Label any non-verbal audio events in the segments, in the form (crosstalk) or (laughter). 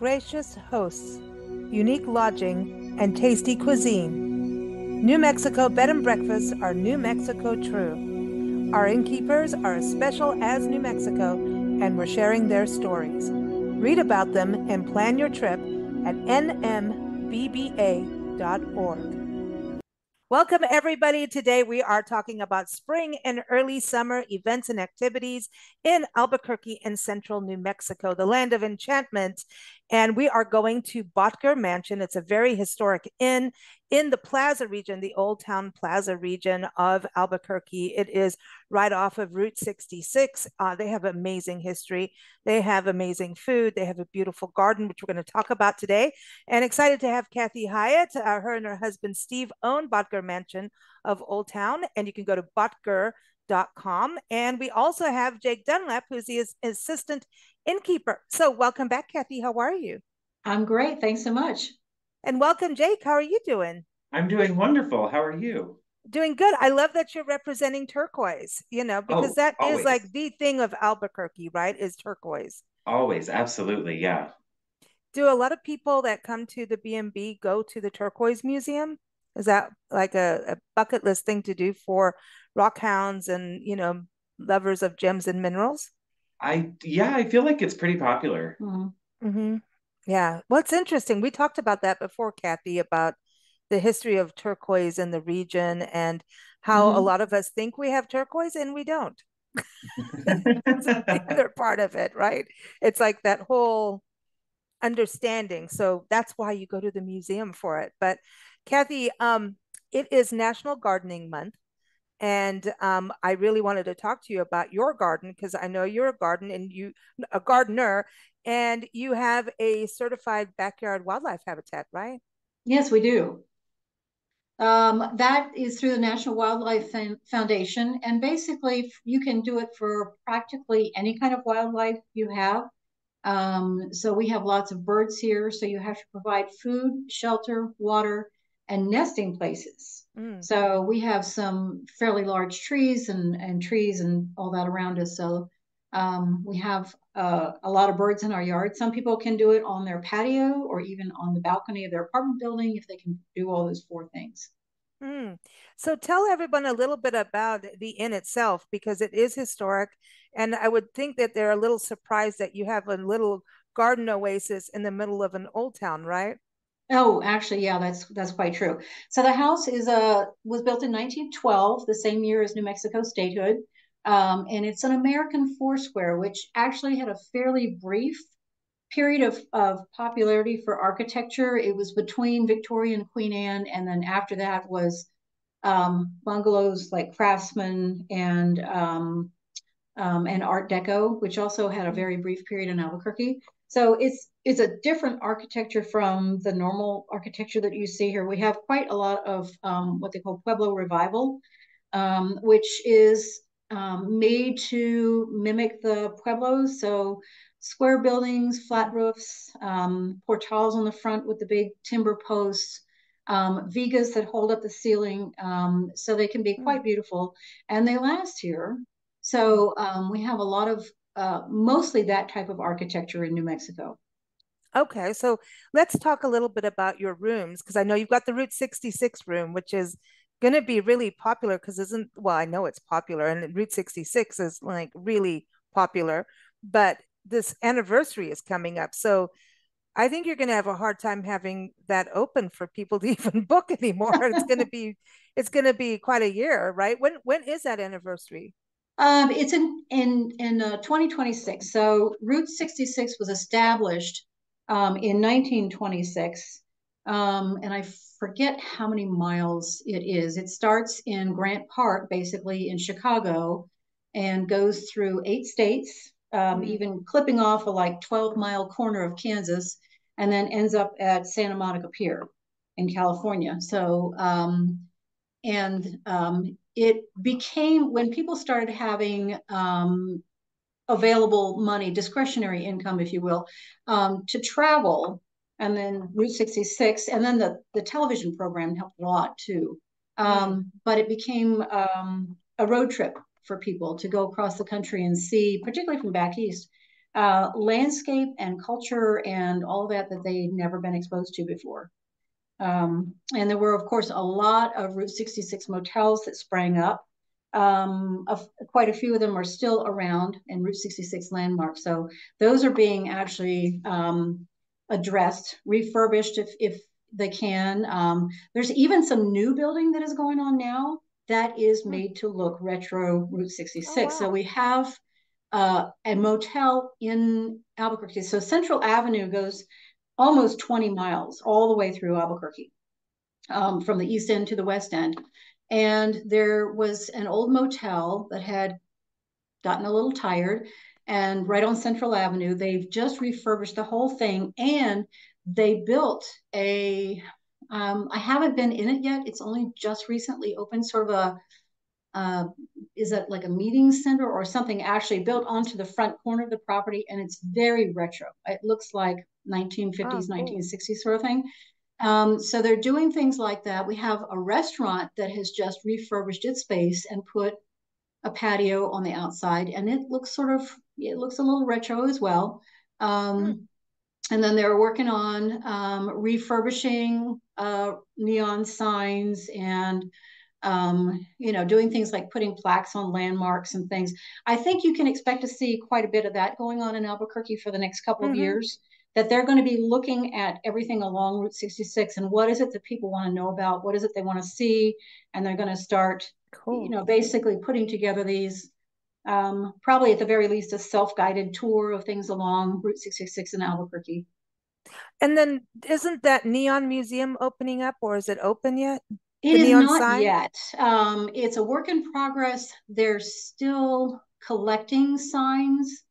gracious hosts, unique lodging, and tasty cuisine. New Mexico Bed and Breakfasts are New Mexico true. Our innkeepers are as special as New Mexico, and we're sharing their stories. Read about them and plan your trip at nmbba.org. Welcome, everybody. Today we are talking about spring and early summer events and activities in Albuquerque and central New Mexico, the land of enchantment. And we are going to Bottger Mansion. It's a very historic inn in the Plaza region, the Old Town Plaza region of Albuquerque. It is right off of Route 66. Uh, they have amazing history. They have amazing food. They have a beautiful garden, which we're going to talk about today. And excited to have Kathy Hiatt. Uh, her and her husband Steve own Bottger Mansion of Old Town. And you can go to bottger.com. And we also have Jake Dunlap, who's the assistant innkeeper. So welcome back, Kathy. How are you? I'm great. Thanks so much. And welcome, Jake. How are you doing? I'm doing wonderful. How are you? Doing good. I love that you're representing turquoise, you know, because oh, that always. is like the thing of Albuquerque, right? Is turquoise. Always, absolutely, yeah. Do a lot of people that come to the B&B go to the Turquoise Museum? Is that like a, a bucket list thing to do for rock hounds and, you know, lovers of gems and minerals? I yeah, I feel like it's pretty popular. Mm-hmm. mm-hmm. Yeah. Well, it's interesting, we talked about that before, Kathy, about the history of turquoise in the region and how mm-hmm. a lot of us think we have turquoise and we don't. (laughs) That's another (laughs) part of it, right? It's like that whole understanding. So that's why you go to the museum for it. But Kathy, um, it is National Gardening Month. And um, I really wanted to talk to you about your garden because I know you're a garden and you a gardener and you have a certified backyard wildlife habitat, right? Yes, we do. Um, that is through the National Wildlife Foundation, and basically you can do it for practically any kind of wildlife you have. Um, so we have lots of birds here, so you have to provide food, shelter, water, and nesting places. Mm. So we have some fairly large trees and, and trees and all that around us. So um, we have uh, a lot of birds in our yard. Some people can do it on their patio or even on the balcony of their apartment building if they can do all those four things. Mm. So tell everyone a little bit about the inn itself because it is historic. And I would think that they're a little surprised that you have a little garden oasis in the middle of an old town, right? Oh, actually, yeah, that's that's quite true. So the house is a uh, was built in 1912, the same year as New Mexico statehood, um, and it's an American Foursquare, which actually had a fairly brief period of, of popularity for architecture. It was between Victoria and Queen Anne, and then after that was um, bungalows like Craftsman and um, um, and Art Deco, which also had a very brief period in Albuquerque. So it's it's a different architecture from the normal architecture that you see here. We have quite a lot of um, what they call Pueblo revival, um, which is um, made to mimic the Pueblos. So square buildings, flat roofs, um, portals on the front with the big timber posts, um, vigas that hold up the ceiling. Um, so they can be quite beautiful and they last here. So we have a lot of uh, mostly that type of architecture in New Mexico. Okay, so let's talk a little bit about your rooms because I know you've got the Route 66 room, which is going to be really popular because isn't well, I know it's popular and Route 66 is like really popular, but this anniversary is coming up. So I think you're going to have a hard time having that open for people to (laughs) even book anymore. it's going to be it's going to be quite a year, right? When when is that anniversary? Um, it's in in in uh, 2026. So Route 66 was established um, in 1926, um, and I forget how many miles it is. It starts in Grant Park, basically in Chicago, and goes through eight states, um, mm. even clipping off a like 12 mile corner of Kansas, and then ends up at Santa Monica Pier in California. So um, and um, it became when people started having um, available money, discretionary income, if you will, um, to travel, and then Route 66, and then the, the television program helped a lot too. Um, but it became um, a road trip for people to go across the country and see, particularly from back east, uh, landscape and culture and all that that they'd never been exposed to before. Um, and there were, of course, a lot of Route 66 motels that sprang up. Um, a, quite a few of them are still around in Route 66 landmarks. So those are being actually um, addressed, refurbished if, if they can. Um, there's even some new building that is going on now that is hmm. made to look retro Route 66. Oh, wow. So we have uh, a motel in Albuquerque. So Central Avenue goes almost 20 miles all the way through Albuquerque um, from the east end to the west end. And there was an old motel that had gotten a little tired. And right on Central Avenue, they've just refurbished the whole thing and they built a. Um, I haven't been in it yet. It's only just recently opened, sort of a uh, is it like a meeting center or something actually built onto the front corner of the property and it's very retro it looks like 1950s oh, cool. 1960s sort of thing um, so they're doing things like that we have a restaurant that has just refurbished its space and put a patio on the outside and it looks sort of it looks a little retro as well um, hmm. and then they're working on um, refurbishing uh, neon signs and um, you know, doing things like putting plaques on landmarks and things. I think you can expect to see quite a bit of that going on in Albuquerque for the next couple mm-hmm. of years. That they're going to be looking at everything along Route 66 and what is it that people want to know about, what is it they want to see, and they're going to start, cool. you know, basically putting together these. Um, probably at the very least a self-guided tour of things along Route 66 in Albuquerque. And then isn't that neon museum opening up or is it open yet? It is not sign? yet. Um, it's a work in progress. They're still collecting signs.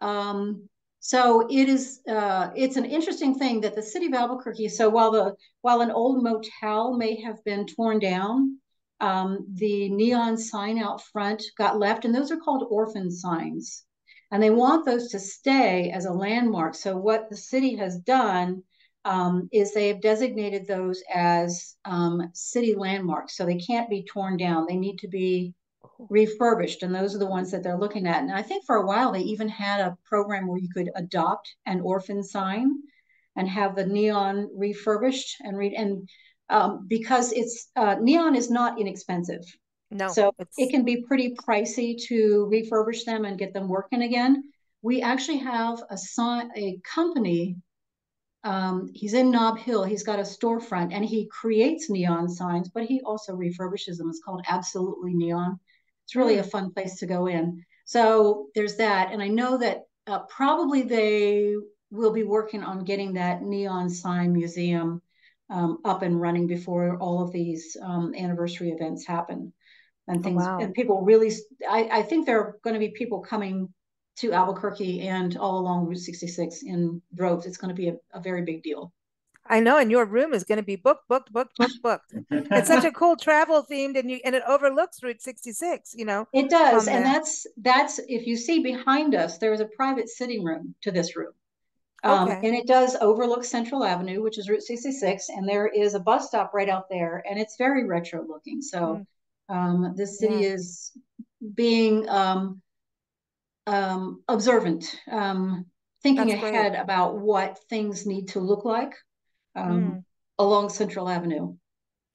Um, so it is. Uh, it's an interesting thing that the city of Albuquerque. So while the while an old motel may have been torn down, um, the neon sign out front got left, and those are called orphan signs, and they want those to stay as a landmark. So what the city has done um, is they have designated those as um, city landmarks. So they can't be torn down. They need to be refurbished. And those are the ones that they're looking at. And I think for a while they even had a program where you could adopt an orphan sign and have the neon refurbished and read. And um, because it's uh, neon is not inexpensive. No. So it's... it can be pretty pricey to refurbish them and get them working again. We actually have a sign, a company um, he's in Nob Hill. He's got a storefront and he creates neon signs, but he also refurbishes them. It's called Absolutely Neon. It's really a hmm. fun place to go in. So there's that. And I know that uh, probably they will be working on getting that neon sign museum um, up and running before all of these um, anniversary events happen and oh, things. Oh, wow. And people really, I, I think there are going to be people coming to Albuquerque and all along Route 66 in droves. It's going to be a, a very big deal. I know, and your room is going to be booked, booked, booked, booked, (laughs) booked. it's such a cool travel themed, and you and it overlooks Route 66. You know, it does, and that's that's if you see behind us, there is a private sitting room to this room, um, okay. and it does overlook Central Avenue, which is Route 66, and there is a bus stop right out there, and it's very retro looking. So, mm. um, the city yeah. is being um, um, observant, um, thinking That's ahead great. about what things need to look like um, mm. along Central Avenue.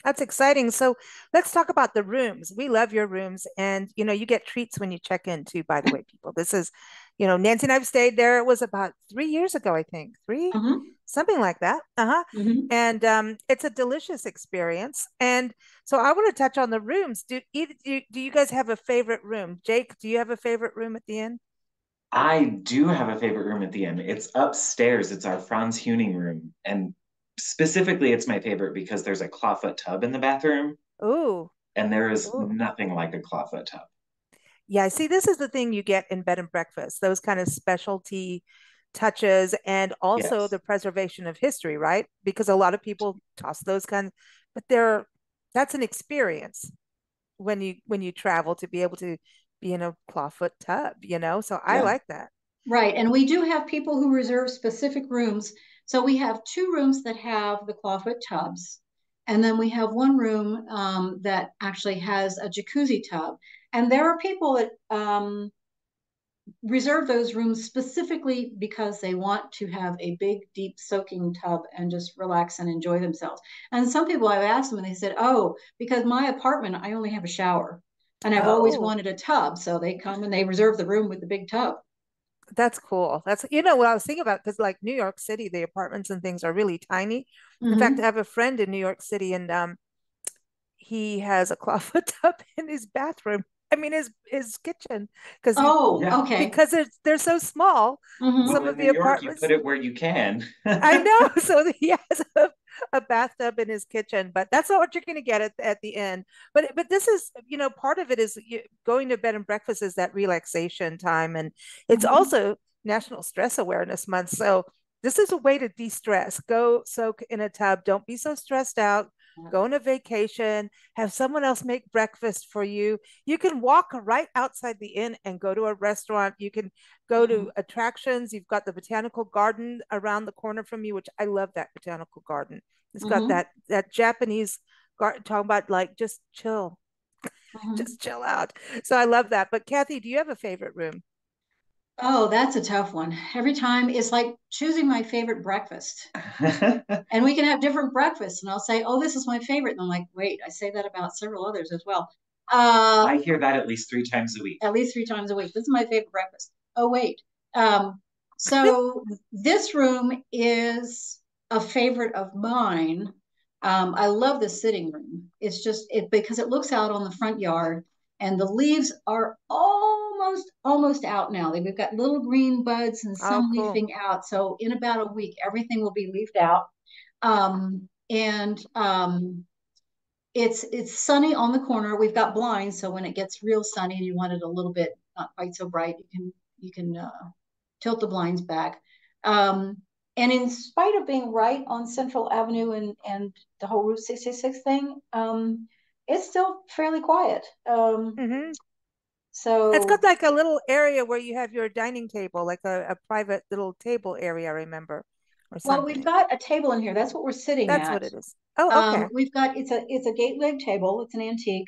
That's exciting. So let's talk about the rooms. We love your rooms, and you know you get treats when you check in too. By the way, people, this is, you know, Nancy and I've stayed there. It was about three years ago, I think, 3 uh-huh. something like that. Uh huh. Mm-hmm. And um, it's a delicious experience. And so I want to touch on the rooms. Do either do, do you guys have a favorite room? Jake, do you have a favorite room at the inn? I do have a favorite room at the inn. It's upstairs. It's our Franz Huning room, and specifically, it's my favorite because there's a clawfoot tub in the bathroom. Ooh. And there is Ooh. nothing like a clawfoot tub. Yeah, see, this is the thing you get in bed and breakfast, those kind of specialty touches and also yes. the preservation of history, right? Because a lot of people toss those kinds, but they're that's an experience when you when you travel to be able to be in a clawfoot tub, you know? So I like that. Right. And we do have people who reserve specific rooms so we have two rooms that have the clawfoot tubs, and then we have one room um, that actually has a jacuzzi tub. And there are people that um, reserve those rooms specifically because they want to have a big, deep soaking tub and just relax and enjoy themselves. And some people I've asked them and they said, Oh, because my apartment, I only have a shower and I've oh. always wanted a tub. So they come and they reserve the room with the big tub. That's cool. That's, you know, what I was thinking about because like New York City, the apartments and things are really tiny. Mm-hmm. In fact, mm-hmm. I have a friend in New York City and um, he has a (laughs) clawfoot tub in his bathroom I mean, his his kitchen because oh, yeah. okay, because it's they're so small. Mm-hmm. Some well, of the York, apartments, you put it where you can. I (laughs) know, so (laughs) he has a, a, bathtub in his kitchen, but that's not what you're going to get at, at the end. But but this is you know part of it is going to bed and breakfast is that relaxation time, and it's mm-hmm. also National Stress Awareness Month, so. This is a way to de-stress. Go soak in a tub. Don't be so stressed out go on a vacation, have someone else make breakfast for you. You can walk right outside the inn and go to a restaurant. You can go to mm-hmm. attractions. You've got the botanical garden around the corner from you, which I love that botanical garden. It's got mm-hmm. that that Japanese garden talking about like just chill. Mm-hmm. just chill out. So I love that. But Kathy, do you have a favorite room? Oh, that's a tough one. Every time it's like choosing my favorite breakfast. (laughs) and we can have different breakfasts. And I'll say, oh, this is my favorite. And I'm like, wait, I say that about several others as well. Uh, I hear that at least three times a week. At least three times a week. This is my favorite breakfast. Oh, wait. Um, so (laughs) this room is a favorite of mine. Um, I love the sitting room. It's just it because it looks out on the front yard and the leaves are almost almost out now. We've got little green buds and some oh, cool. leafing out. So in about a week, everything will be leafed out. Um, and um, it's it's sunny on the corner. We've got blinds, so when it gets real sunny and you want it a little bit not quite so bright, you can you can uh, tilt the blinds back. Um, and in spite of being right on Central Avenue and and the whole Route 66 thing, um, it's still fairly quiet. Um, mm-hmm. So it's got like a little area where you have your dining table, like a, a private little table area. I remember. Well, we've got a table in here. That's what we're sitting at. That's at. what it is. Oh, okay. Um, we've got it's a it's a gate leg table. It's an antique.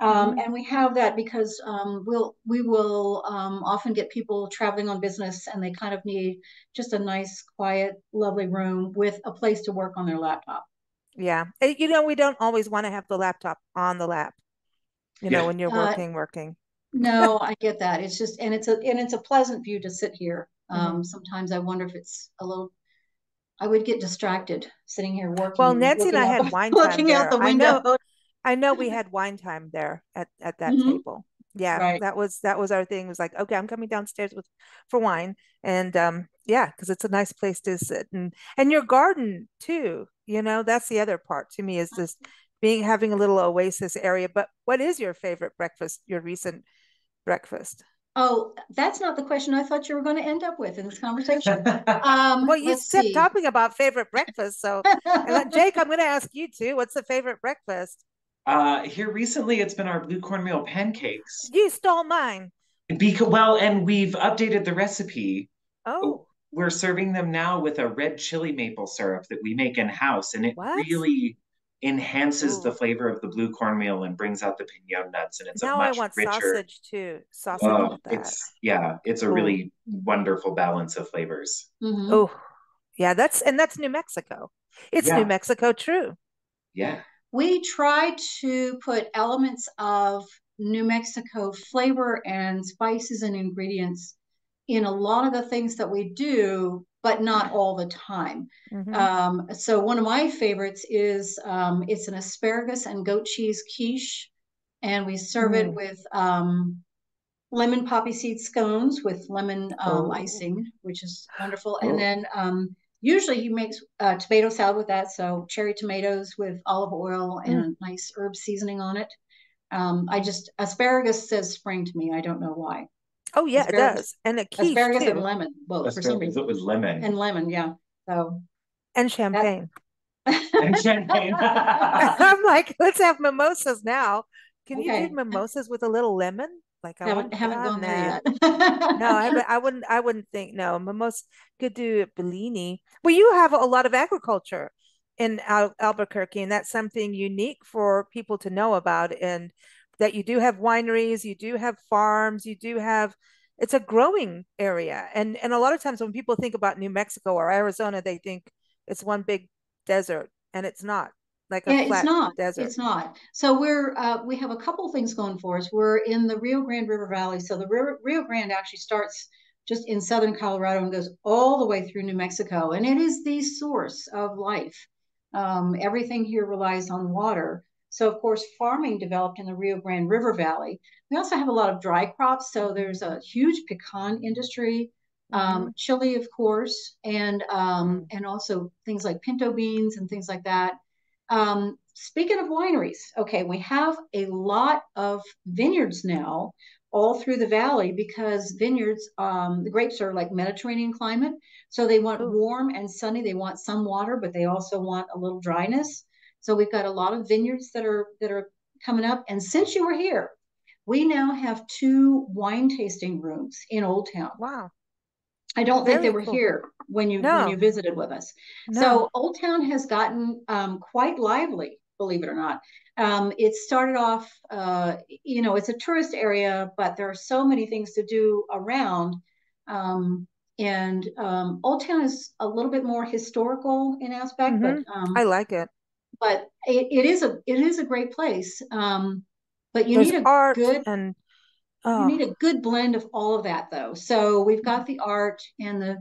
Um, mm-hmm. and we have that because um, we'll we will um, often get people traveling on business and they kind of need just a nice quiet lovely room with a place to work on their laptop yeah you know we don't always want to have the laptop on the lap you yeah. know when you're uh, working uh, working no (laughs) i get that. It's just and it's a and it's a pleasant view to sit here. Um mm-hmm. sometimes i wonder if it's a little i would get distracted sitting here working well nancy and i had wine (laughs) time looking there. out the window. I know, I know we (laughs) had wine time there at at that mm-hmm. table. Yeah right. that was that was our thing. It was like okay i'm coming downstairs with for wine. And um yeah because it's a nice place to sit and and your garden too you know? That's the other part to me is just being having a little oasis area. But what is your favorite breakfast your recent breakfast Oh, that's not the question I thought you were going to end up with in this conversation. (laughs) Um, well, you kept talking about favorite breakfast, so Jake, I'm going to ask you too. What's the favorite breakfast? Uh, here recently, it's been our blue cornmeal pancakes. You stole mine. Because well, and we've updated the recipe. Oh, we're serving them now with a red chili maple syrup that we make in house, and it what? really enhances Ooh. the flavor of the blue cornmeal and brings out the pinon nuts, and it's now a much I want richer, sausage too. Sausage with that. It's yeah, it's a Ooh. really wonderful balance of flavors. Mm-hmm. Oh, yeah, that's and that's New Mexico. It's yeah. New Mexico, true. Yeah, we try to put elements of New Mexico flavor and spices and ingredients in a lot of the things that we do, but not all the time. Mm-hmm. Um, so one of my favorites is um, it's an asparagus and goat cheese quiche, and we serve mm. it with um, lemon poppy seed scones with lemon um, oh. icing, which is wonderful. Oh. And then um, usually he makes uh, tomato salad with that, so cherry tomatoes with olive oil and mm. a nice herb seasoning on it. Um, I just asparagus says spring to me. I don't know why. Oh yeah, asparagus, it does, and a quiche asparagus too. and lemon both for some reason. It was lemon and lemon, yeah. So and champagne. (laughs) and champagne. (laughs) I'm like, let's have mimosas now. Can okay. you do mimosas with a little lemon? Like I haven't, haven't gone there yet. no, I, I wouldn't. I wouldn't think no. Mimosas could do Bellini. Well, you have a lot of agriculture in Al- Albuquerque, and that's something unique for people to know about. And that you do have wineries, you do have farms, you do have it's a growing area. And and a lot of times when people think about New Mexico or Arizona, they think it's one big desert, and it's not. Like yeah, it's not. Desert. It's not. So we're uh, we have a couple things going for us. We're in the Rio Grande River Valley. So the Rio, Rio Grande actually starts just in southern Colorado and goes all the way through New Mexico, and it is the source of life. Um, everything here relies on water. So, of course, farming developed in the Rio Grande River Valley. We also have a lot of dry crops. So, there's a huge pecan industry, um, mm-hmm. chili, of course, and um, and also things like pinto beans and things like that. Um, speaking of wineries, okay, we have a lot of vineyards now all through the valley because vineyards, um, the grapes are like Mediterranean climate. So they want warm and sunny. They want some water, but they also want a little dryness. So we've got a lot of vineyards that are that are coming up. And since you were here, we now have two wine tasting rooms in Old Town. Wow. I don't Very think they were cool. here when you no. when you visited with us. No. So Old Town has gotten um, quite lively, believe it or not. Um, it started off, uh, you know, it's a tourist area, but there are so many things to do around. Um, and um, Old Town is a little bit more historical in aspect, mm-hmm. but um, I like it but it, it is a it is a great place. Um, but you There's need a good and oh. you need a good blend of all of that though. So we've got the art and the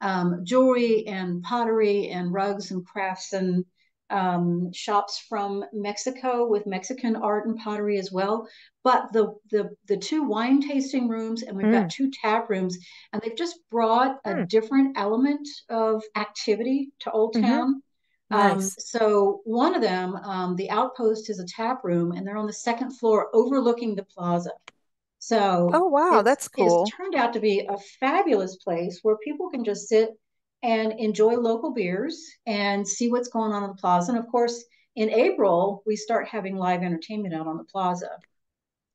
um, jewelry and pottery and rugs and crafts and um, shops from Mexico with Mexican art and pottery as well. But the the the two wine tasting rooms and we've mm. got two tap rooms, and they've just brought a mm. different element of activity to Old mm-hmm. Town. Mm-hmm. Um, nice. Um, so one of them, um, the outpost is a tap room, and they're on the second floor overlooking the plaza. So oh wow, that's cool. It's turned out to be a fabulous place where people can just sit and enjoy local beers and see what's going on in the plaza. And of course, in April we start having live entertainment out on the plaza.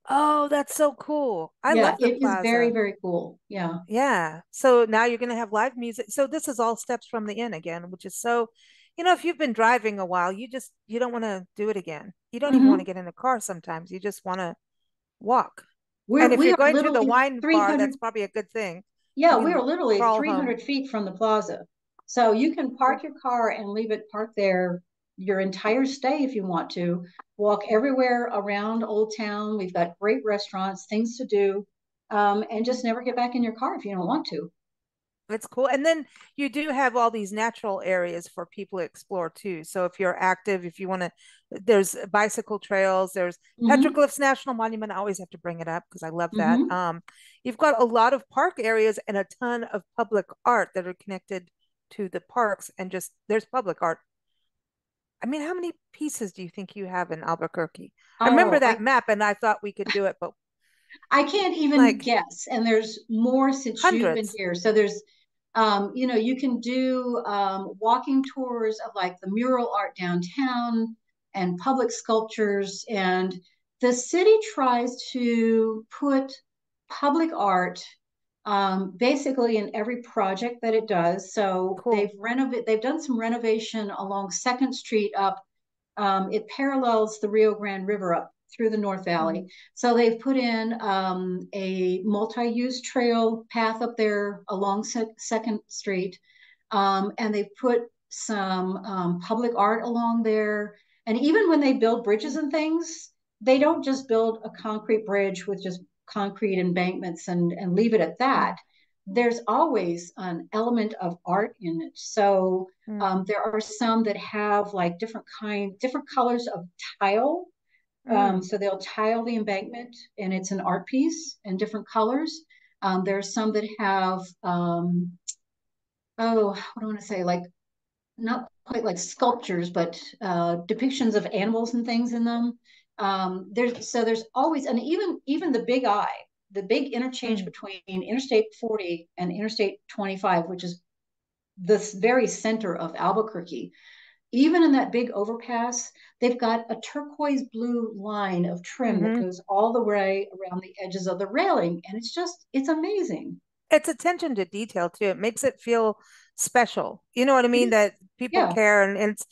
Oh, that's so cool. I yeah, love the it plaza. is very, very cool. Yeah. Yeah. So now you're going to have live music. So this is all steps from the inn again, which is so you know, if you've been driving a while, you just you don't want to do it again. You don't mm-hmm. even want to get in the car sometimes. You just want to walk. We're, and if you're going to the wine bar, that's probably a good thing. Yeah, we are literally 300 home. feet from the plaza. So you can park your car and leave it parked there your entire stay if you want to. Walk everywhere around Old Town. We've got great restaurants, things to do, um, and just never get back in your car if you don't want to. It's cool. And then you do have all these natural areas for people to explore too. So if you're active, if you want to, there's bicycle trails, there's mm-hmm. Petroglyphs National Monument. I always have to bring it up because I love that. Mm-hmm. Um, you've got a lot of park areas and a ton of public art that are connected to the parks and just there's public art. I mean, how many pieces do you think you have in Albuquerque? Oh, I remember that I, map and I thought we could do it, but I can't even like, guess. And there's more since hundreds. you've been here. So there's um, you know, you can do um, walking tours of like the mural art downtown and public sculptures. And the city tries to put public art um, basically in every project that it does. So cool. they've renovated, they've done some renovation along Second Street up. Um, it parallels the Rio Grande River up through the North Valley. Mm-hmm. So they've put in um, a multi-use trail path up there along Se- Second Street, um, and they've put some um, public art along there. And even when they build bridges and things, they don't just build a concrete bridge with just concrete embankments and, and leave it at that. There's always an element of art in it. So mm. um, there are some that have like different kind, different colors of tile um, mm. so they'll tile the embankment and it's an art piece in different colors. Um, there are some that have, um, oh, what do I want to say? Like, not quite like sculptures, but uh, depictions of animals and things in them. Um, there's so there's always, and even even the Big I, the big interchange mm. between Interstate 40 and Interstate 25, which is this very center of Albuquerque even in that big overpass, they've got a turquoise blue line of trim mm-hmm. that goes all the way around the edges of the railing. And it's just, it's amazing. It's attention to detail too. It makes it feel special. You know what I mean? Mm-hmm. That people yeah. care. And, and, it's,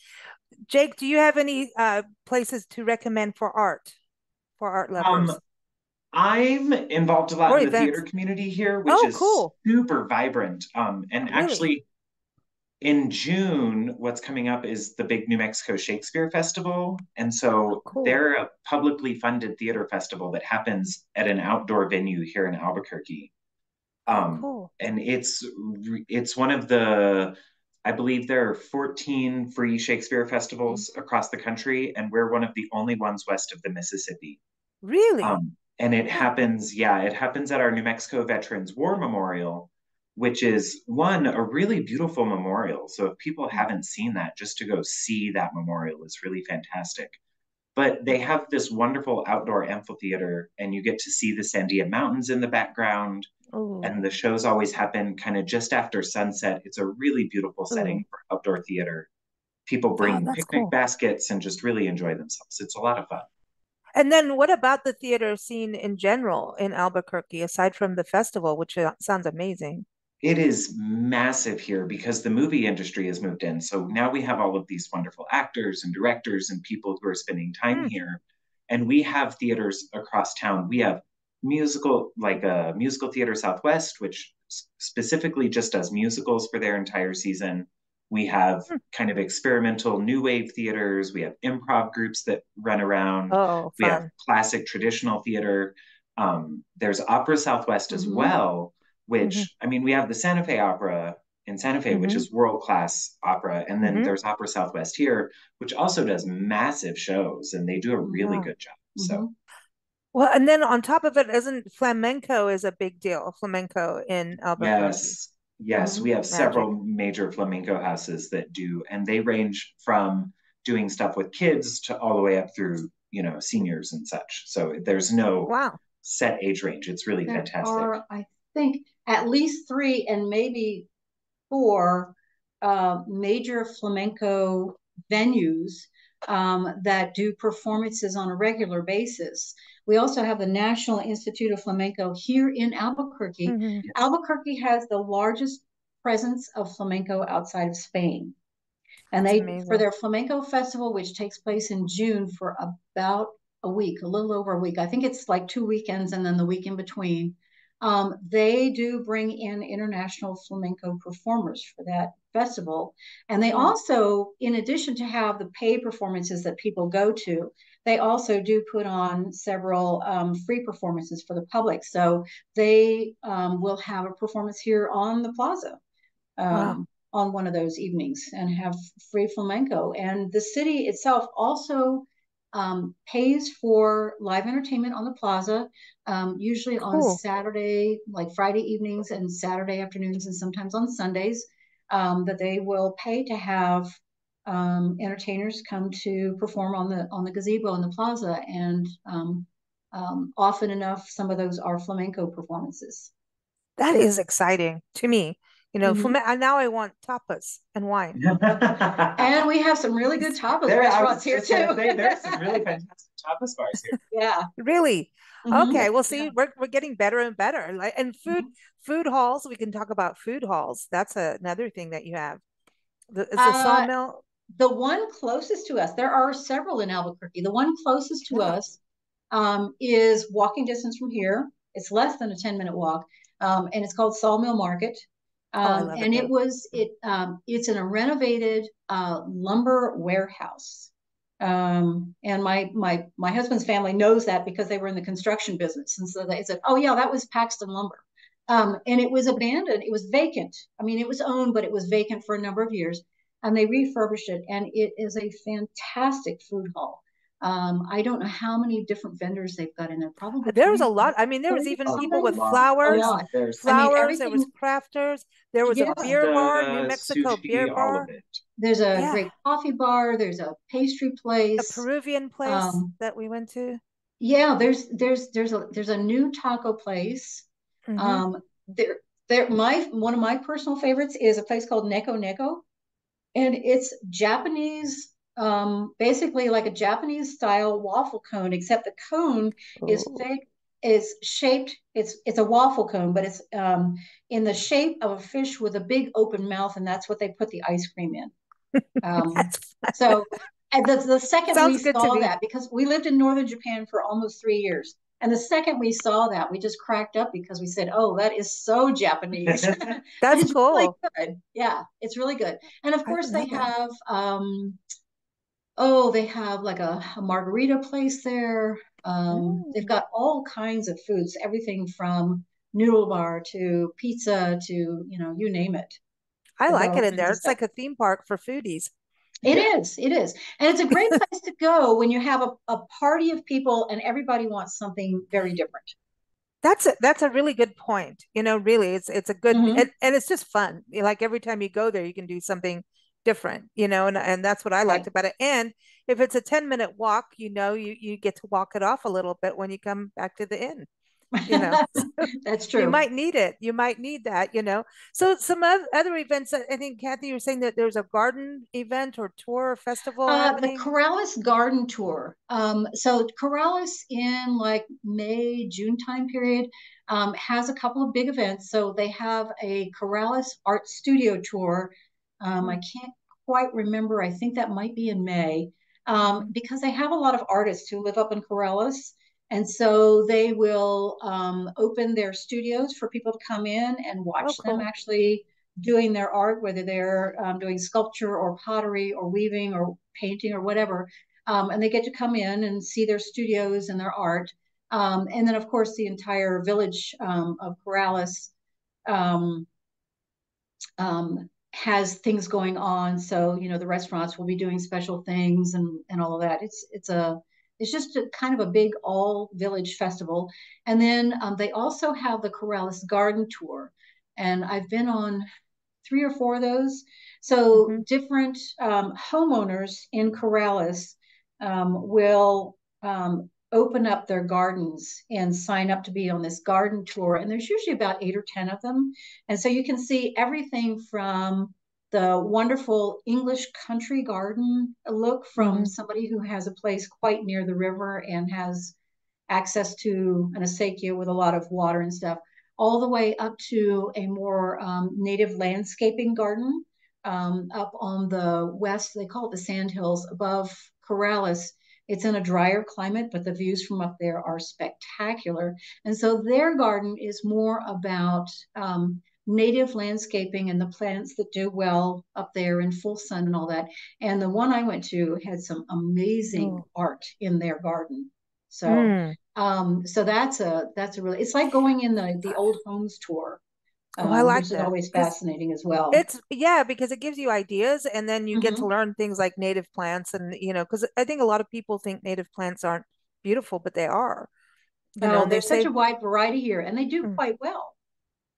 Jake, do you have any uh, places to recommend for art, for art lovers? Um, I'm involved a lot or in events. the theater community here, which oh, is cool. super vibrant. Um, and really? actually, in June, what's coming up is the big New Mexico Shakespeare Festival. And so oh, cool. they're a publicly funded theater festival that happens at an outdoor venue here in Albuquerque. Um, cool. And it's it's one of the, I believe there are 14 free Shakespeare festivals mm-hmm. across the country, and we're one of the only ones west of the Mississippi. Really? Um, and it happens, yeah, it happens at our New Mexico Veterans War Memorial which is one a really beautiful memorial. So if people haven't seen that, just to go see that memorial is really fantastic. But they have this wonderful outdoor amphitheater, and you get to see the Sandia Mountains in the background. Ooh. And the shows always happen kind of just after sunset. It's a really beautiful setting Ooh. for outdoor theater. People bring oh, picnic cool. baskets and just really enjoy themselves. It's a lot of fun. And then what about the theater scene in general in Albuquerque, aside from the festival, which uh, sounds amazing? It is massive here because the movie industry has moved in. So now we have all of these wonderful actors and directors and people who are spending time mm. here. And we have theaters across town. We have musical, like a uh, musical theater Southwest, which specifically just does musicals for their entire season. We have mm. kind of experimental new wave theaters. We have improv groups that run around. Oh, we have classic traditional theater. Um, there's Opera Southwest as mm-hmm. well which mm-hmm. I mean, we have the Santa Fe Opera in Santa Fe, mm-hmm. which is world class opera, and then mm-hmm. there's Opera Southwest here, which also does massive shows, and they do a really yeah. good job. So. Mm-hmm. Well, and then on top of it, isn't flamenco is a big deal? Flamenco in Albuquerque. Yes, yes, mm-hmm. we have Magic. several major flamenco houses that do, and they range from doing stuff with kids to all the way up through you know seniors and such. So there's no wow set age range. It's really there fantastic. Are, I think at least three and maybe four uh, major flamenco venues um, that do performances on a regular basis. We also have the National Institute of Flamenco here in Albuquerque. Mm-hmm. Albuquerque has the largest presence of flamenco outside of Spain. And That's they, amazing. for their flamenco festival, which takes place in June for about a week, a little over a week. I think it's like two weekends and then the week in between. Um, they do bring in international flamenco performers for that festival. And they also, in addition to have the paid performances that people go to, they also do put on several um, free performances for the public. So they um, will have a performance here on the plaza. Um, wow. On one of those evenings and have free flamenco. And the city itself also um, pays for live entertainment on the plaza, um, usually cool. on Saturday, like Friday evenings and Saturday afternoons, and sometimes on Sundays. Um, that they will pay to have um, entertainers come to perform on the on the gazebo in the plaza, and um, um, often enough, some of those are flamenco performances. That is exciting to me. You know, mm-hmm. from now I want tapas and wine. (laughs) and we have some really good tapas there, restaurants here too. Say, there's some really (laughs) fantastic tapas bars here. Yeah. Really? Mm-hmm. Okay. Well, see, yeah. we're we're getting better and better. Like and food mm-hmm. food halls. We can talk about food halls. That's a, another thing that you have. The, is the uh, sawmill. The one closest to us. There are several in Albuquerque. The one closest to yeah. us um, is walking distance from here. It's less than a ten minute walk, um, and it's called Sawmill Market. Oh, um, and it, it was it um, it's in a renovated uh, lumber warehouse. Um, and my my my husband's family knows that because they were in the construction business, and so they said, "Oh yeah, that was Paxton Lumber." Um, and it was abandoned. It was vacant. I mean, it was owned, but it was vacant for a number of years. And they refurbished it, and it is a fantastic food hall. Um, I don't know how many different vendors they've got in there. Probably there was a lot. I mean, there was even people with flowers, oh, yeah. flowers. I mean, there was crafters. There was yeah. a beer the, bar, New Mexico sushi, beer bar. There's a yeah. great coffee bar. There's a pastry place, a Peruvian place um, that we went to. Yeah, there's there's there's a there's a new taco place. Mm-hmm. Um, there there my one of my personal favorites is a place called Neko Neko, and it's Japanese um, basically like a Japanese style waffle cone, except the cone is oh. fake is shaped it's it's a waffle cone but it's um, in the shape of a fish with a big open mouth and that's what they put the ice cream in (laughs) um, so and the, the second Sounds we saw that because we lived in northern japan for almost three years And the second we saw that, we just cracked up because we said, "Oh, that is so Japanese." (laughs) (laughs) That's cool. Really good. Yeah, it's really good. And of course, they have. Um, oh, they have like a, a margarita place there. Um, they've got all kinds of foods, everything from noodle bar to pizza to you know you name it. I like it in there. It's like a theme park for foodies. It yeah. is. It is. And it's a great (laughs) place to go when you have a, a party of people and everybody wants something very different. That's a, that's a really good point. You know, really, it's it's a good mm-hmm. and, and it's just fun. Like every time you go there, you can do something different, you know, and, and that's what I liked right. about it. And if it's a 10 minute walk, you know, you, you get to walk it off a little bit when you come back to the inn you know? (laughs) (laughs) That's true. you might need it. You might need that you know? So some other events i think kathy you were saying that there's a garden event or tour or festival uh, the Corrales garden tour. Um, so Corrales in like may june time period um, has a couple of big events. So they have a Corrales art studio tour um, i hmm. can't quite remember i think that might be in may um, because they have a lot of artists who live up in Corrales and so they will um, open their studios for people to come in and watch oh, cool. them actually doing their art, whether they're um, doing sculpture or pottery or weaving or painting or whatever. Um, and they get to come in and see their studios and their art. Um, and then, of course, the entire village um, of Corrales um, has things going on. So, you know, the restaurants will be doing special things and, and all of that. It's, it's a, it's just a, kind of a big all village festival. And then um, they also have the Corrales Garden Tour. And I've been on three or four of those. So mm-hmm. different um, homeowners in Corrales um, will um, open up their gardens and sign up to be on this garden tour. And there's usually about eight or 10 of them. And so you can see everything from the wonderful English country garden look from mm-hmm. somebody who has a place quite near the river and has access to an acequia with a lot of water and stuff, all the way up to a more um, native landscaping garden um, up on the west. They call it the Sandhills above Corrales. It's in a drier climate, but the views from up there are spectacular. And so their garden is more about um, native landscaping and the plants that do well up there in full sun and all that. And the one I went to had some amazing oh. art in their garden. So, mm. um, so that's a that's a really it's like going in the the old homes tour. Oh, I um, like that. always fascinating as well. It's yeah, because it gives you ideas, and then you mm-hmm. get to mm-hmm. learn things like native plants, and you know, because I think a lot of people think native plants aren't beautiful, but they are. You know, there's such a wide variety here, and they do mm. quite well.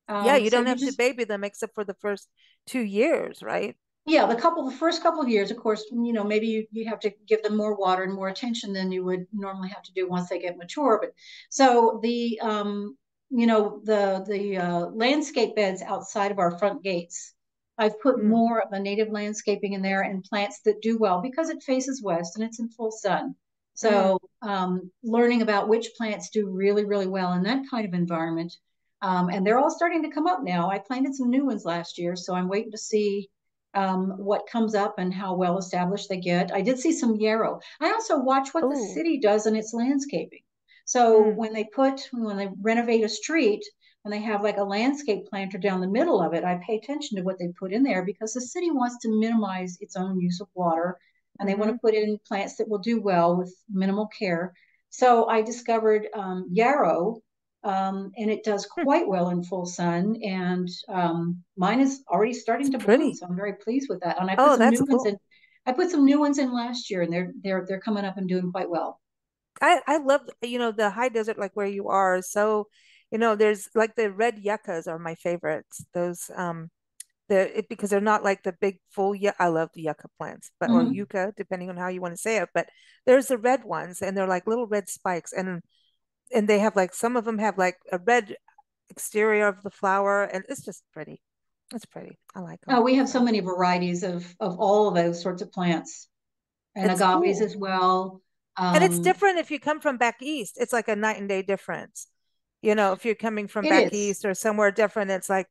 Um, yeah, you so don't have just, to baby them except for the first two years, right? Yeah, the couple, the first couple of years, of course, you know, maybe you, you have to give them more water and more attention than you would normally have to do once they get mature. But so the, um, you know, the the uh, landscape beds outside of our front gates, I've put mm. more of the native landscaping in there and plants that do well because it faces west and it's in full sun. So mm. um, learning about which plants do really, really well in that kind of environment um, and they're all starting to come up now. I planted some new ones last year, so I'm waiting to see um, what comes up and how well established they get. I did see some yarrow. I also watch what Ooh. the city does in its landscaping. So mm. when they put, when they renovate a street, and they have like a landscape planter down the middle of it, I pay attention to what they put in there because the city wants to minimize its own use of water and they mm-hmm. want to put in plants that will do well with minimal care. So I discovered um, yarrow um, and it does hmm. quite well in full sun. And um, mine is already starting it's to bloom, so I'm very pleased with that. And I put oh, some new cool. ones in. I put some new ones in last year, and they're they're they're coming up and doing quite well. I I love you know the high desert like where you are. So you know there's like the red yuccas are my favorites. Those um the it, because they're not like the big full yeah I love the yucca plants, but mm-hmm. or yucca depending on how you want to say it. But there's the red ones, and they're like little red spikes, and and they have like some of them have like a red exterior of the flower and it's just pretty it's pretty i like them. oh we have so many varieties of of all of those sorts of plants and it's agaves cool. as well um, and it's um, different if you come from back east. It's like a night and day difference. You know if you're coming from back is. east or somewhere different it's like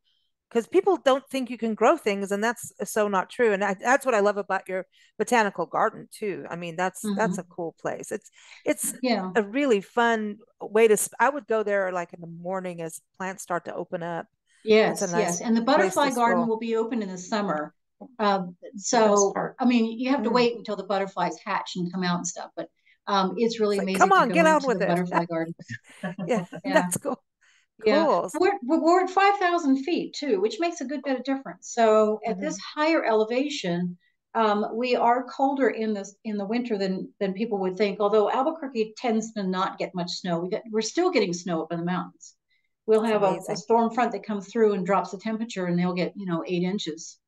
because people don't think you can grow things and that's so not true. And I, that's what i love about your botanical garden too. I mean that's mm-hmm. that's a cool place. It's it's yeah. a really fun way to i would go there like in the morning as plants start to open up. Yes nice yes and the butterfly garden will be open in the summer. Uh, so i mean you have to mm. wait until the butterflies hatch and come out and stuff but um, it's really it's like, amazing. Come on, get out with it. Butterfly (laughs) garden. yeah, (laughs) yeah, that's cool. Yeah, we're, we're at 5,000 feet too, which makes a good bit of difference. So at mm-hmm. this higher elevation, um, we are colder in this in the winter than than people would think. Although Albuquerque tends to not get much snow, we get we're still getting snow up in the mountains. We'll have a, a, storm front that comes through and drops the temperature, and they'll get you know eight inches.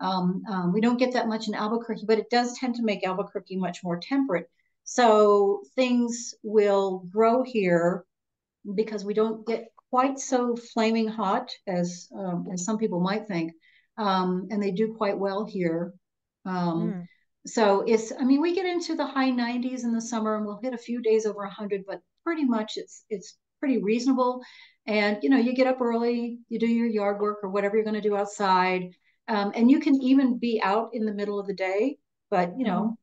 Um, um, we don't get that much in Albuquerque, but it does tend to make Albuquerque much more temperate. So things will grow here because we don't get quite so flaming hot as um, as some people might think, um, and they do quite well here. Um, mm. So it's I mean we get into the high 90s in the summer and we'll hit a few days over 100, but pretty much it's it's pretty reasonable. And you know you get up early, you do your yard work or whatever you're going to do outside, um, and you can even be out in the middle of the day. But you know, mm.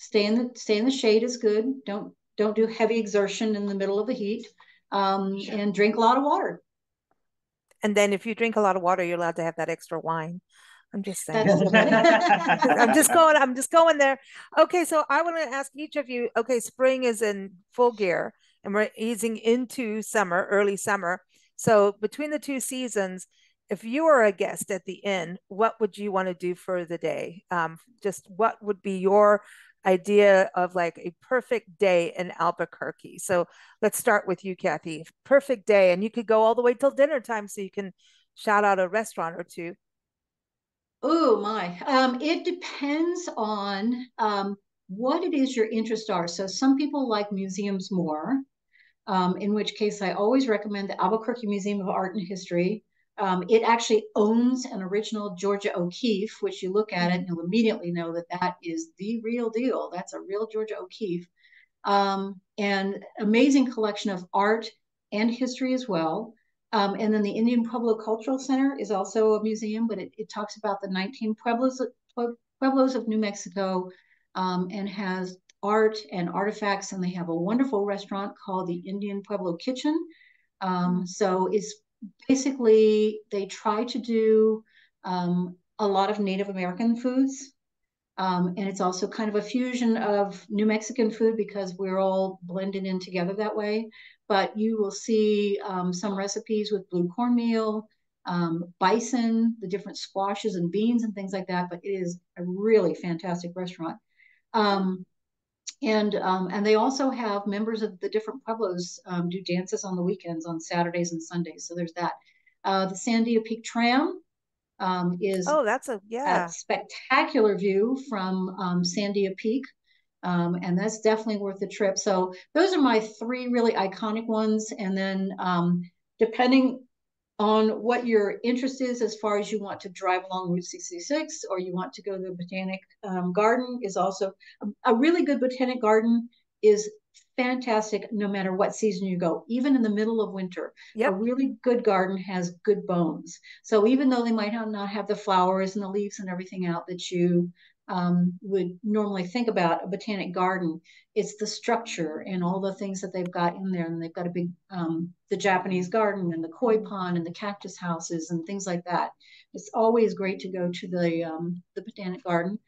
Stay in the stay in the shade is good. Don't don't do heavy exertion in the middle of the heat um, sure. and drink a lot of water. And then if you drink a lot of water, you're allowed to have that extra wine. I'm just saying. (laughs) I'm just going, I'm just going there. Okay, so I want to ask each of you, okay, spring is in full gear and we're easing into summer, early summer. So between the two seasons, if you were a guest at the inn, what would you want to do for the day? Um, just what would be your idea of like a perfect day in Albuquerque. So let's start with you, Kathy. Perfect day. And you could go all the way till dinner time so you can shout out a restaurant or two. Oh my. Um, it depends on um, what it is your interests are. So some people like museums more, um, in which case I always recommend the Albuquerque Museum of Art and History. Um, it actually owns an original Georgia O'Keeffe, which you look at it and you'll immediately know that that is the real deal. That's a real Georgia O'Keeffe. Um, and amazing collection of art and history as well. Um, and then the Indian Pueblo Cultural Center is also a museum, but it, it talks about the 19 pueblos, pueblos of New Mexico um, and has art and artifacts. And they have a wonderful restaurant called the Indian Pueblo Kitchen. Um, so it's basically they try to do um, a lot of Native American foods. Um, and it's also kind of a fusion of New Mexican food because we're all blended in together that way. But you will see um, some recipes with blue cornmeal, um, bison, the different squashes and beans and things like that. But it is a really fantastic restaurant. Um, and um, and they also have members of the different pueblos um, do dances on the weekends on Saturdays and Sundays. So there's that. Uh, the Sandia Peak Tram um, is oh, that's a yeah a spectacular view from um, Sandia Peak, um, and that's definitely worth the trip. So those are my three really iconic ones, and then um, depending on what your interest is as far as you want to drive along Route 66 or you want to go to the Botanic um, Garden is also a, a really good Botanic Garden is fantastic no matter what season you go, even in the middle of winter. Yep. A really good garden has good bones. So even though they might not have the flowers and the leaves and everything out that you um, would normally think about a botanic garden. It's the structure and all the things that they've got in there. And they've got a big, um, the Japanese garden and the koi pond and the cactus houses and things like that. It's always great to go to the, um, the botanic garden.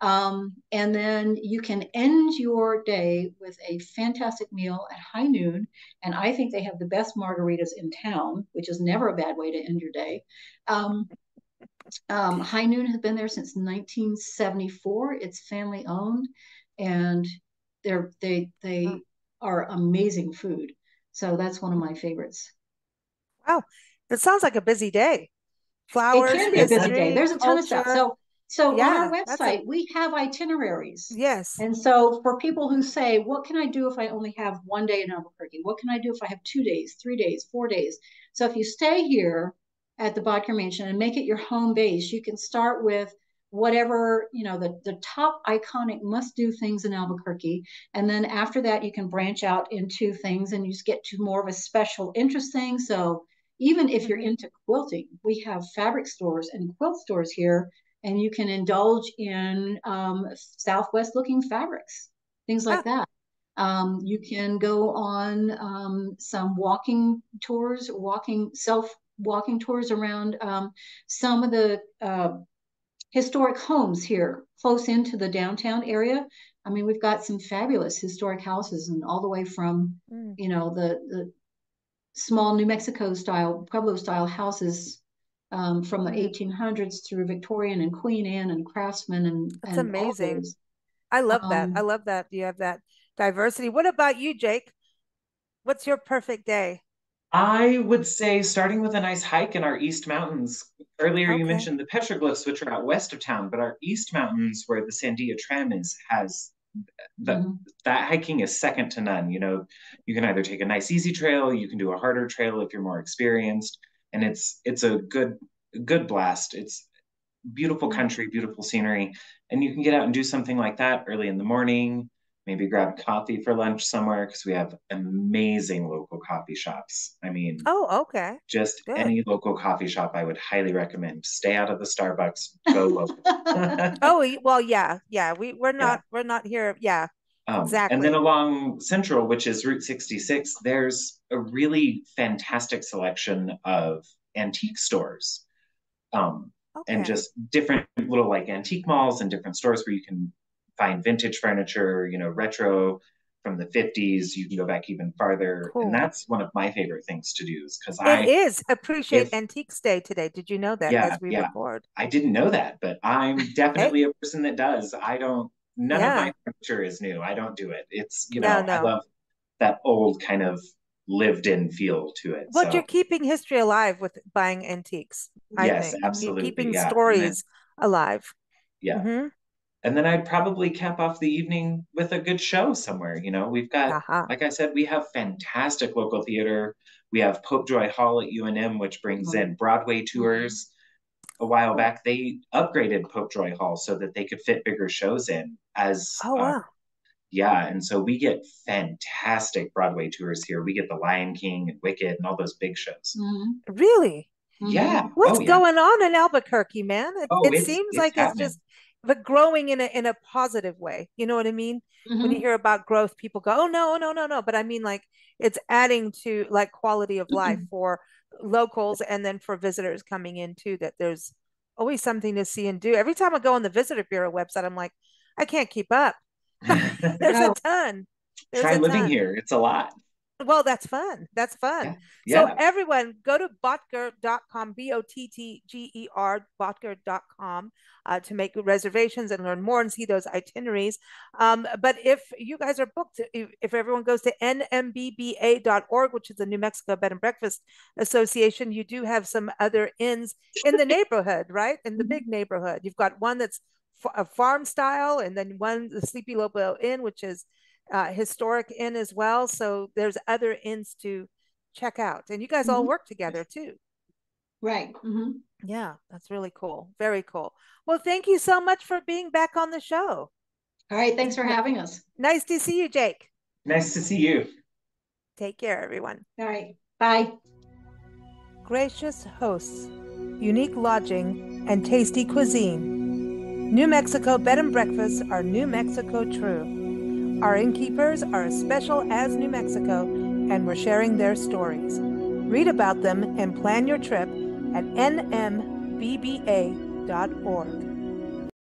Um, and then you can end your day with a fantastic meal at high noon. And I think they have the best margaritas in town, which is never a bad way to end your day. Um, High Noon has been there since 1974. It's family owned, and they're they they are amazing food. So that's one of my favorites. Wow, that sounds like a busy day. Flowers. It can be a busy day. There's a ton culture. of stuff. So so yeah, on our website, a... we have itineraries. Yes. And so for people who say, what can I do if I only have one day in Albuquerque? What can I do if I have two days, three days, four days? So if you stay here at the Bottger Mansion and make it your home base. You can start with whatever, you know, the, the top iconic must do things in Albuquerque. And then after that, you can branch out into things and you just get to more of a special interest thing. So even if you're into quilting, we have fabric stores and quilt stores here, and you can indulge in um, Southwest looking fabrics, things like that. Um, you can go on um, some walking tours, walking self walking tours around um, some of the uh, historic homes here close into the downtown area. I mean, we've got some fabulous historic houses, and all the way from mm. you know the the small New Mexico style Pueblo style houses um, from the 1800s mm. through Victorian and Queen Anne and Craftsman and that's and amazing. I love um, that. I love that you have that diversity. What about you, Jake? What's your perfect day? I would say starting with a nice hike in our East Mountains. Earlier, okay. you mentioned the petroglyphs, which are out west of town, but our East Mountains, where the Sandia Tram is, has the, mm-hmm. that hiking is second to none. You know, you can either take a nice easy trail, you can do a harder trail if you're more experienced, and it's it's a good good blast. It's beautiful mm-hmm. country, beautiful scenery, and you can get out and do something like that early in the morning maybe grab coffee for lunch somewhere because we have amazing local coffee shops. I mean, oh, okay. Just Good. any local coffee shop I would highly recommend. Stay out of the Starbucks, go local. (laughs) (laughs) oh, well, yeah, yeah. We we're not yeah. we're not here. Yeah. Um, exactly. And then along Central, which is Route 66, there's a really fantastic selection of antique stores. Um, okay. and just different little like antique malls and different stores where you can find vintage furniture, you know, retro from the 50s. You can go back even farther. Cool. And that's one of my favorite things to do is because I It is appreciate if, Antiques Day today. Did you know that yeah, as we yeah. record? I didn't know that, but I'm (laughs) definitely a person that does. I don't none yeah. of my furniture is new. I don't do it. It's you know, no, no. I love that old kind of lived in feel to it. But so. you're keeping history alive with buying antiques. I yes, think. absolutely. You're keeping yeah. stories then, alive. Yeah. Mm-hmm and then I'd probably cap off the evening with a good show somewhere. You know, we've got, uh-huh. like I said, we have fantastic local theater. We have Popejoy Hall at UNM, which brings mm-hmm. in Broadway tours. A while back, they upgraded Popejoy Hall so that they could fit bigger shows in. As oh wow, uh, yeah, and so we get fantastic Broadway tours here. We get The Lion King and Wicked and all those big shows. Mm-hmm. Really? Yeah. What's oh, yeah. going on in Albuquerque, man? It, oh, it seems it's like happening. it's just but growing in a in a positive way. You know what I mean? Mm-hmm. When you mm-hmm. hear about growth, people go, "Oh no, no, no, no!" But I mean, like it's adding to like quality of life mm-hmm. for locals and then for visitors coming in too. That there's always something to see and do. Every time I go on the Visitor Bureau website, I'm like, I can't keep up. (laughs) there's a (laughs) ton. There's Try a living ton. here. It's a lot. Well, that's fun. That's fun. Yeah. So everyone go to bottger.com, B-O-T-T-G-E-R, bottger.com uh, to make reservations and learn more and see those itineraries. Um, but if you guys are booked, if, if everyone goes to nmbba.org, which is the New Mexico Bed and Breakfast Association, you do have some other inns in the neighborhood, right? In the mm-hmm. big neighborhood. You've got one that's a farm style and then one, the Sleepy Lobo Inn, which is uh, historic inn as well. So there's other inns to check out, and you guys mm-hmm. all work together too. Right. Mm-hmm. Yeah, that's really cool. Very cool. Well, thank you so much for being back on the show. All right. Thanks for having us. Nice to see you, Jake. Nice to see you. Take care, everyone. All right. Bye. Gracious hosts, unique lodging, and tasty cuisine. New Mexico bed and breakfasts are New Mexico true. Our innkeepers are as special as New Mexico, and we're sharing their stories. Read about them and plan your trip at nmbba.org.